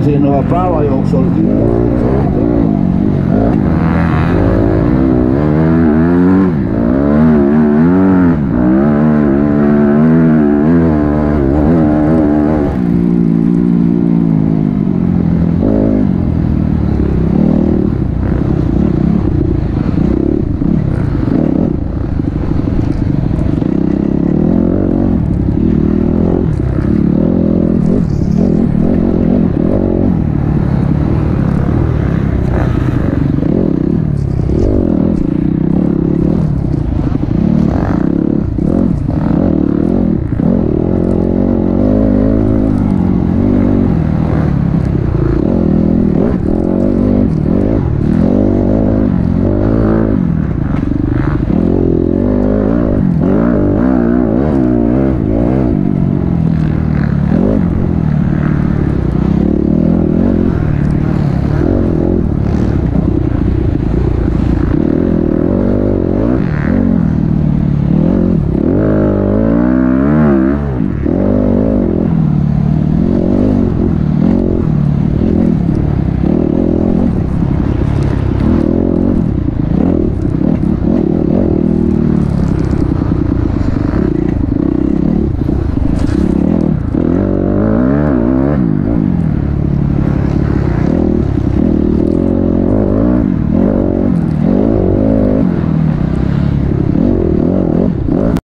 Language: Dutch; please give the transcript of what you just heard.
haciendo la prueba ook zo.